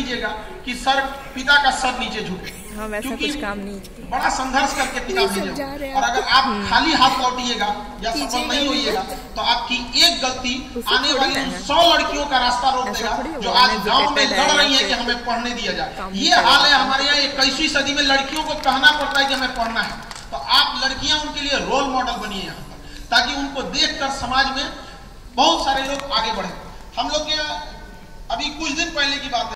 कीजिएगा कि सर पिता का सर नीचे झुके। हम ऐसा क्योंकि कुछ काम नहीं बड़ा संघर्ष करके पिता भेजे और अगर आप खाली हाथ लौटिएगा या सफल नहीं होइएगा तो आपकी एक गलती आने वाली सौ लड़कियों का रास्ता रोक देगा जो आज गाँव में लड़ रही है कि हमें पढ़ने दिया जाए। ये हाल है हमारे यहाँ इक्कीसवीं सदी में लड़कियों को कहना पड़ता है कि हमें पढ़ना है। तो आप लड़कियाँ उनके लिए रोल मॉडल बनिए यहाँ पर ताकि उनको देखकर समाज में बहुत सारे लोग आगे बढ़े। हम लोग के अभी कुछ दिन पहले की बात है।